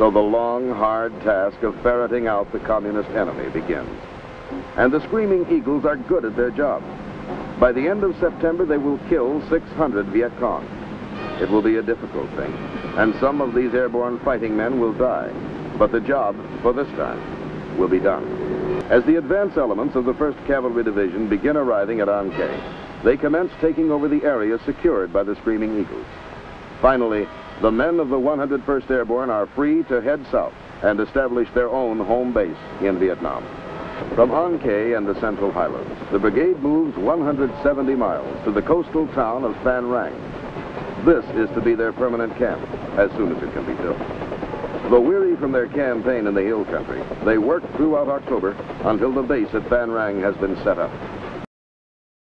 So the long, hard task of ferreting out the communist enemy begins. And the Screaming Eagles are good at their job. By the end of September, they will kill 600 Viet Cong. It will be a difficult thing, and some of these airborne fighting men will die. But the job, for this time, will be done. As the advance elements of the 1st Cavalry Division begin arriving at An Khe, they commence taking over the area secured by the Screaming Eagles. Finally, the men of the 101st Airborne are free to head south and establish their own home base in Vietnam. From An Khe and the Central Highlands, the brigade moves 170 miles to the coastal town of Phan Rang. This is to be their permanent camp as soon as it can be built. Though weary from their campaign in the hill country, they work throughout October until the base at Phan Rang has been set up.